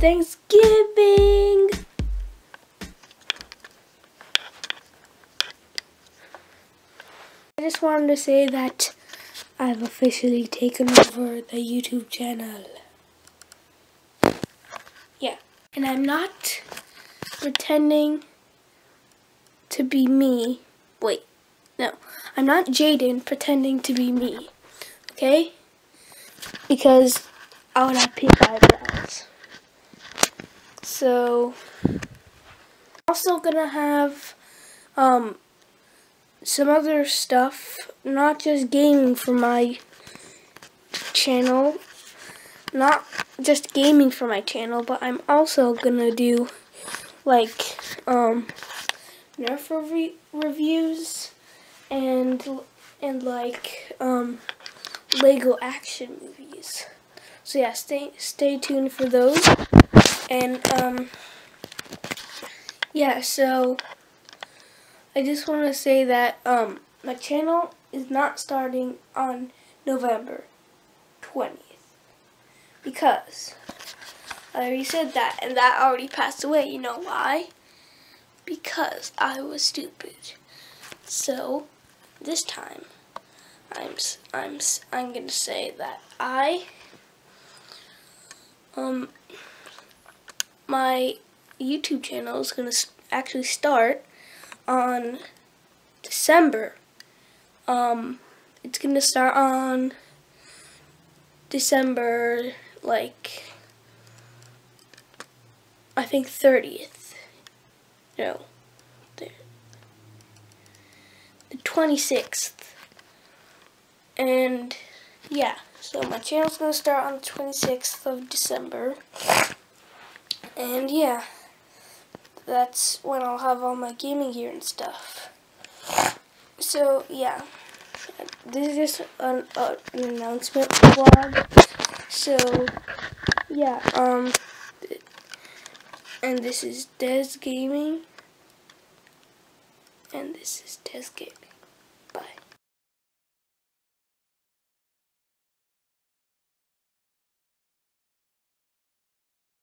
Thanksgiving! I just wanted to say that I've officially taken over the YouTube channel. Yeah, and I'm not pretending to be me. Wait, no, I'm not Jaden pretending to be me. Okay? Because I would have pink eyebrows. So, also gonna have um some other stuff, not just gaming for my channel, not just gaming for my channel, but I'm also gonna do like um Nerf re reviews and and like um Lego action movies. So yeah, stay stay tuned for those. And um yeah, so I just want to say that um, my channel is not starting on November 20th. Because I already said that, and that already passed away. You know why? Because I was stupid. So, this time, I'm, I'm, I'm going to say that I, um, my YouTube channel is going to actually start on December. Um, it's gonna start on December, like, I think 30th. No, the, the 26th. And, yeah, so my channel's gonna start on the 26th of December. And, yeah that's when I'll have all my gaming gear and stuff. So, yeah. This is an, uh, an announcement vlog. So, yeah, um, and this is DezGaming. And this is Des Gaming.